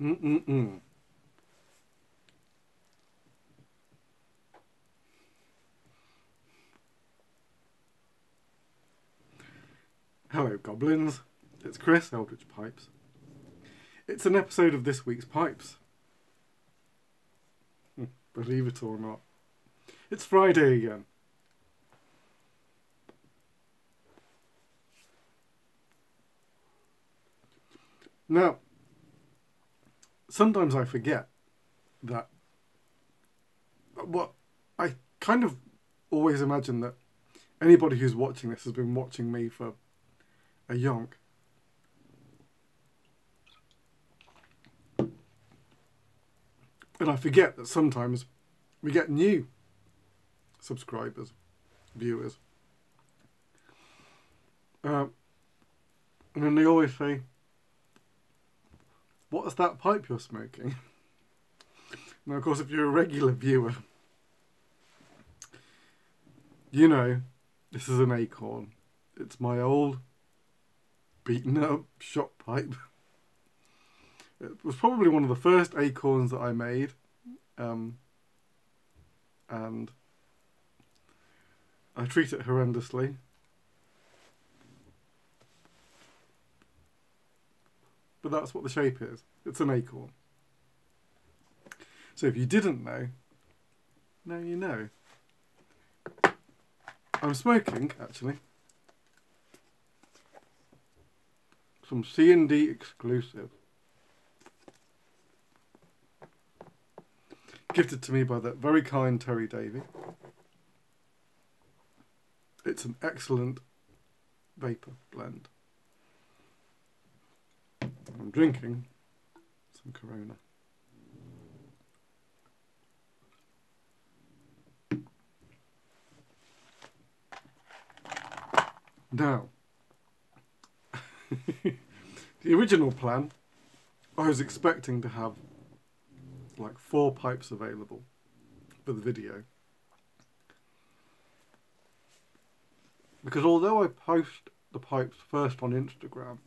Mm-mm-mm. Hello, goblins. It's Chris, Eldritch Pipes. It's an episode of this week's Pipes. Hmm, Believe it or not. It's Friday again. Now, sometimes I forget that. What I kind of always imagine that anybody who's watching this has been watching me for a yonk. And I forget that sometimes we get new subscribers, viewers. Uh, and then they always say, What's that pipe you're smoking? now, of course, if you're a regular viewer, you know this is an acorn. It's my old beaten up shop pipe. It was probably one of the first acorns that I made. Um, and I treat it horrendously. But that's what the shape is. It's an acorn. So if you didn't know, now you know. I'm smoking, actually. Some C&D exclusive. Gifted to me by that very kind Terry Davy. It's an excellent VaPer blend. I'm drinking some Corona. Now, the original plan, I was expecting to have like four pipes available for the video. Because although I post the pipes first on Instagram,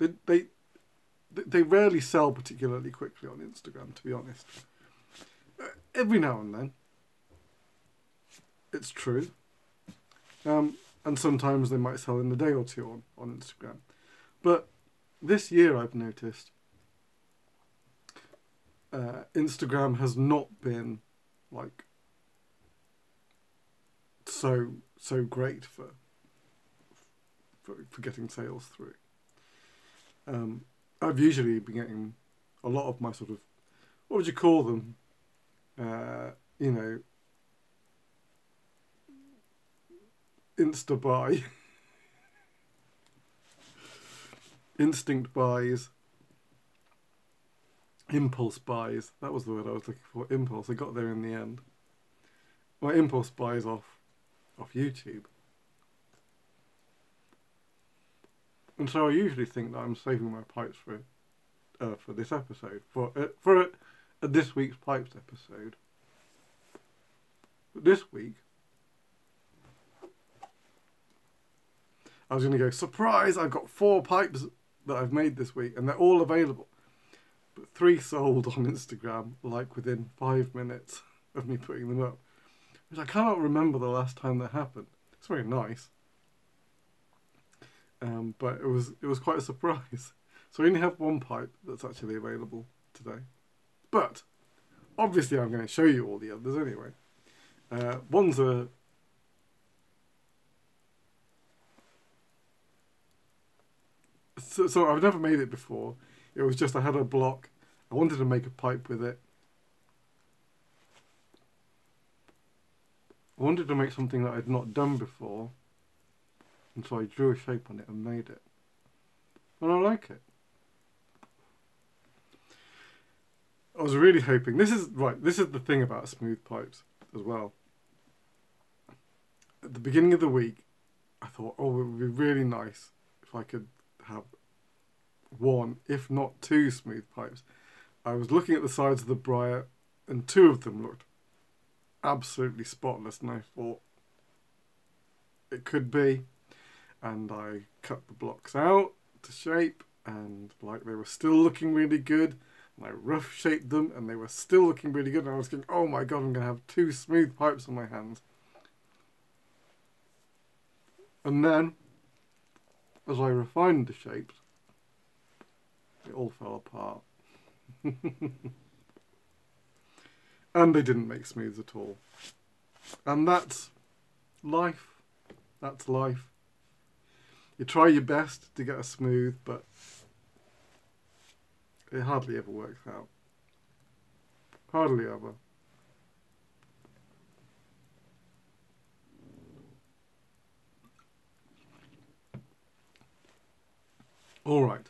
they, they they rarely sell particularly quickly on Instagram, to be honest. Uh, every now and then, it's true. Um, and sometimes they might sell in a day or two on, on Instagram. But this year I've noticed uh, Instagram has not been like so so great for for, for getting sales through. Um, I've usually been getting a lot of my sort of what would you call them? Uh, you know, insta buy, instinct buys, impulse buys. That was the word I was looking for. Impulse. I got there in the end. My impulse buys off off YouTube. And so I usually think that I'm saving my pipes for uh, for this episode for uh, for uh, this week's pipes episode. But this week, I was going to go surprise! I've got four pipes that I've made this week, and they're all available. But three sold on Instagram, like within five minutes of me putting them up, which I cannot remember the last time that happened. It's very nice. Um, but it was it was quite a surprise. So we only have one pipe that's actually available today. But obviously I'm going to show you all the others anyway. Uh, one's a so, so I've never made it before. It was just I had a block. I wanted to make a pipe with it. I wanted to make something that I'd not done before. And so I drew a shape on it and made it. And I like it. I was really hoping this is right, this is the thing about smooth pipes as well. At the beginning of the week I thought, oh it would be really nice if I could have one, if not two smooth pipes. I was looking at the sides of the briar and two of them looked absolutely spotless and I thought it could be and I cut the blocks out to shape and like they were still looking really good. And I rough shaped them and they were still looking really good. And I was thinking, oh my god, I'm to have two smooth pipes on my hands. And then, as I refined the shapes, it all fell apart. and they didn't make smooths at all. And that's life. That's life. You try your best to get a smooth, but it hardly ever works out. Hardly ever. All right.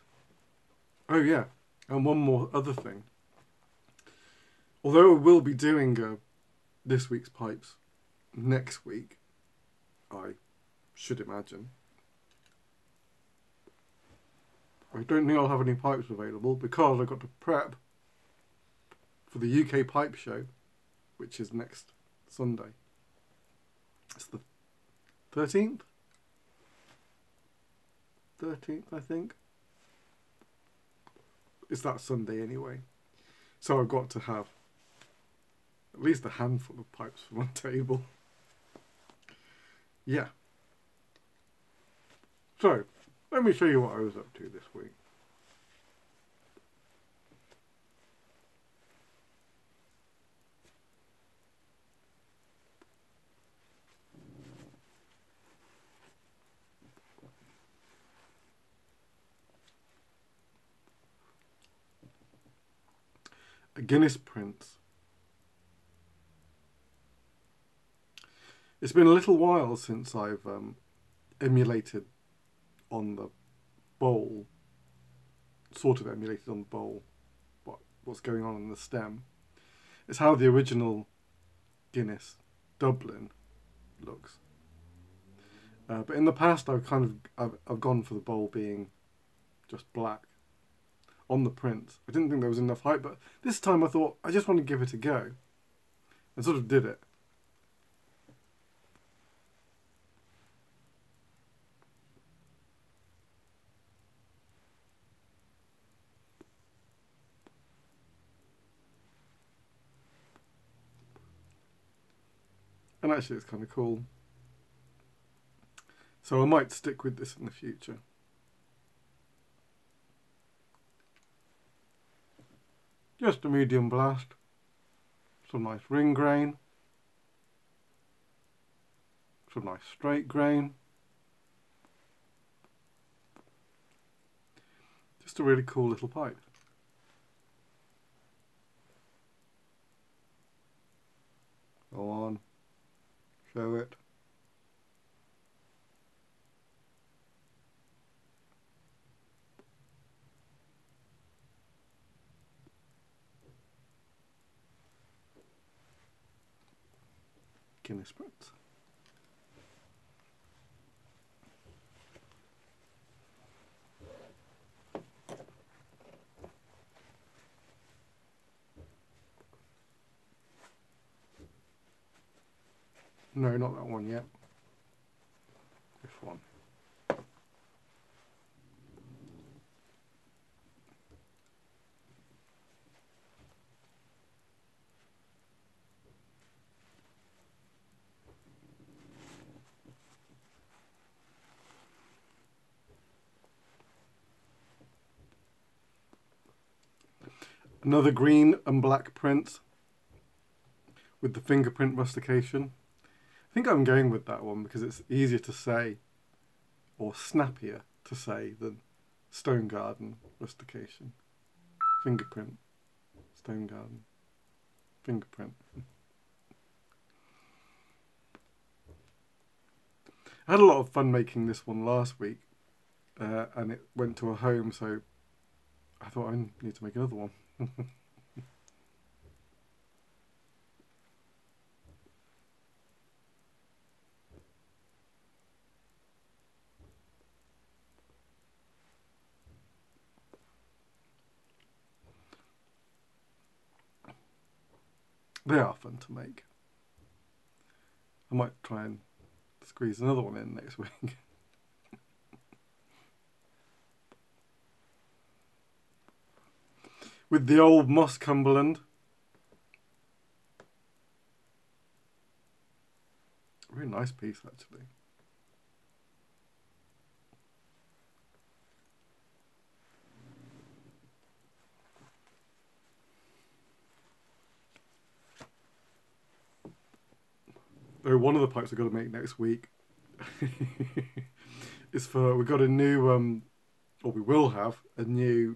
Oh yeah, and one more other thing. Although we'll be doing uh, this week's pipes next week, I should imagine. I don't think I'll have any pipes available because I've got to prep for the UK Pipe Show, which is next Sunday. It's the 13th? 13th, I think. It's that Sunday anyway. So I've got to have at least a handful of pipes for my table. Yeah. So, let me show you what I was up to this week. A Guinness Prince. It's been a little while since I've um, emulated on the bowl, sort of emulated on the bowl, what what's going on in the stem. It's how the original Guinness Dublin looks. Uh, but in the past, I've kind of I've, I've gone for the bowl being just black on the print. I didn't think there was enough hype, but this time I thought I just want to give it a go, and sort of did it. And actually, it's kind of cool. So I might stick with this in the future. Just a medium blast. Some nice ring grain. Some nice straight grain. Just a really cool little pipe. Go on show it. Can Guinness Prince. No, not that one yet. This one. Another green and black print with the fingerprint rustication. I think I'm going with that one because it's easier to say or snappier to say than Stone Garden rustication. Fingerprint. Stone Garden. Fingerprint. I had a lot of fun making this one last week uh, and it went to a home so I thought I need to make another one. They are fun to make. I might try and squeeze another one in next week. With the old Moss Cumberland. Really nice piece actually. Oh, one of the pipes I've got to make next week is for we've got a new um or we will have a new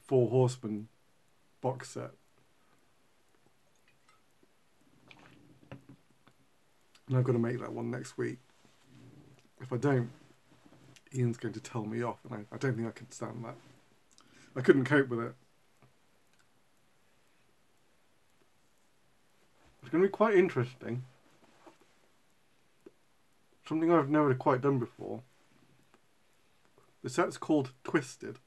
four horsemen box set. And I've got to make that one next week. If I don't, Ian's going to tell me off, and I, I don't think I could stand that. I couldn't cope with it. It's going to be quite interesting. Something I've never quite done before. The set's called Twisted.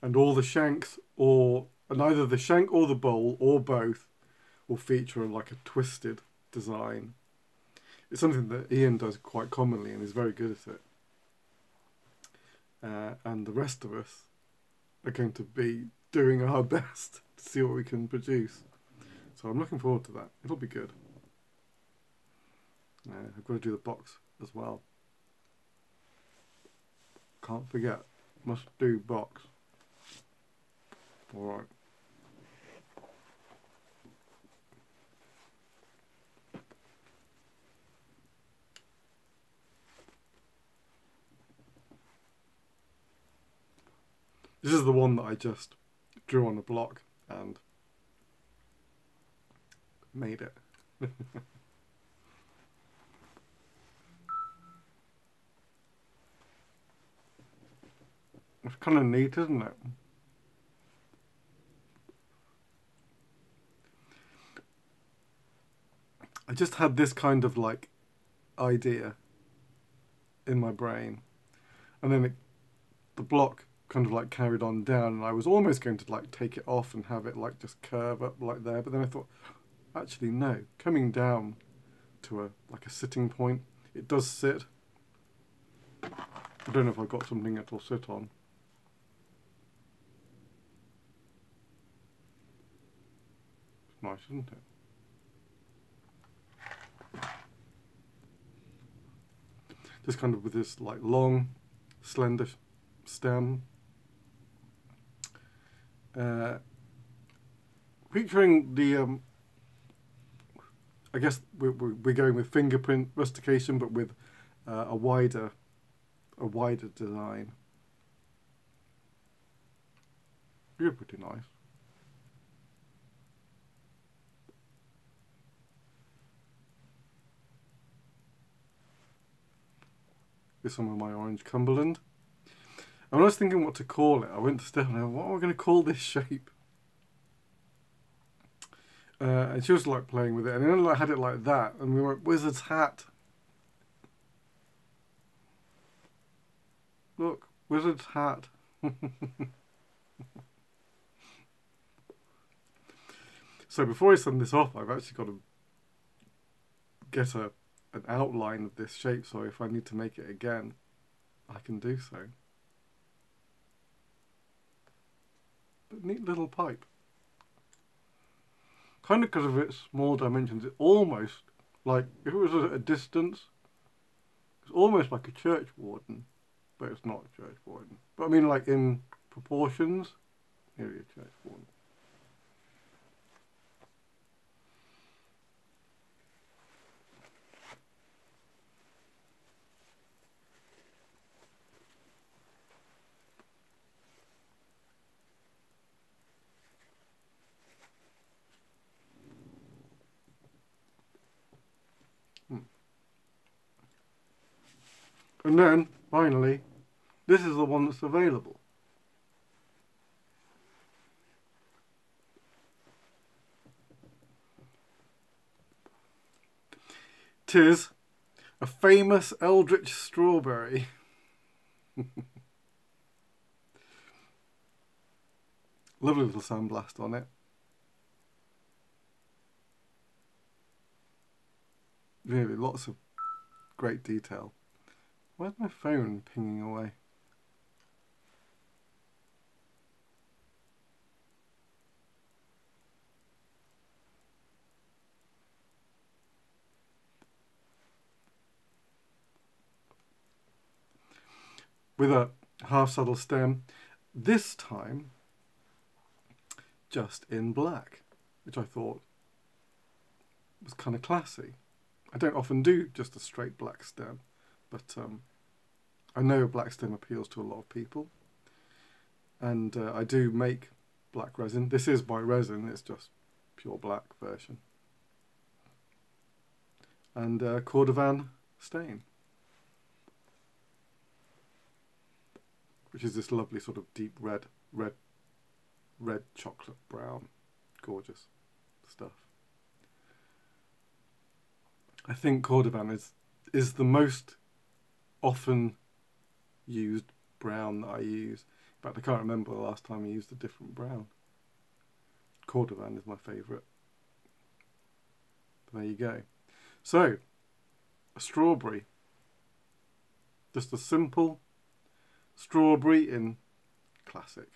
And all the shanks, or and either the shank or the bowl, or both, will feature like a twisted design. It's something that Ian does quite commonly and is very good at it. Uh, and the rest of us are going to be doing our best to see what we can produce. So I'm looking forward to that. It'll be good. Uh, I've got to do the box as well. Can't forget. Must do box. Alright. This is the one that I just drew on a block and made it. it's kind of neat, isn't it? I just had this kind of like idea in my brain, and then it, the block kind of like carried on down, and I was almost going to like take it off and have it like just curve up like there, but then I thought, actually no, coming down to a like a sitting point, it does sit. I don't know if I've got something it'll sit on. Nice, isn't it? just kind of with this like long, slender stem. Uh, featuring the, um, I guess we're, we're going with fingerprint rustication, but with uh, a wider, a wider design. You're pretty nice. With some of my orange Cumberland. And I was thinking what to call it, I went to Steph and I went, what am I going to call this shape? Uh, and she was like playing with it, and then I had it like that, and we went, Wizard's hat. Look, Wizard's hat. so before I send this off, I've actually got to get a an outline of this shape so if I need to make it again I can do so. But neat little pipe. Kind of because of its small dimensions, it almost like if it was at a distance, it's almost like a church warden, but it's not a church warden. But I mean, like in proportions, nearly a church warden. And then, finally, this is the one that's available. Tis a famous eldritch strawberry. Lovely little sandblast on it. Really, lots of great detail. Where's my phone pinging away? with a half saddle stem, this time just in black, which I thought was kind of classy. I don't often do just a straight black stem, but um, I know a black stem appeals to a lot of people. And uh, I do make black resin. This is my resin, it's just pure black version. And uh, Cordovan stain. Which is this lovely sort of deep red, red, red chocolate brown. Gorgeous stuff. I think Cordovan is is the most often used brown that I use. In fact, I can't remember the last time I used a different brown. Cordovan is my favourite. There you go. So, a strawberry. Just a simple strawberry in classic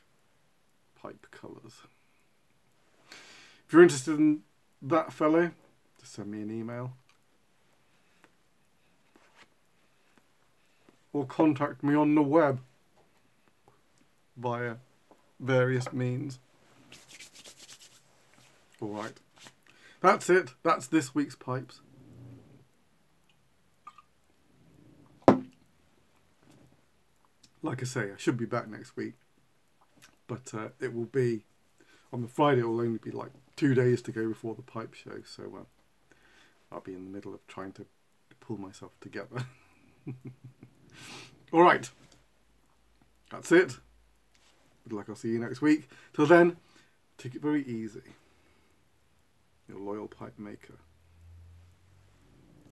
pipe colours. If you're interested in that fellow, just send me an email. Or contact me on the web via various means. Alright. That's it. That's this week's pipes. Like I say, I should be back next week. But uh, it will be on the Friday. It will only be like two days to go before the pipe show. So uh, I'll be in the middle of trying to pull myself together. All right. That's it. Good luck. I'll see you next week. Till then, take it very easy. Your loyal pipe maker.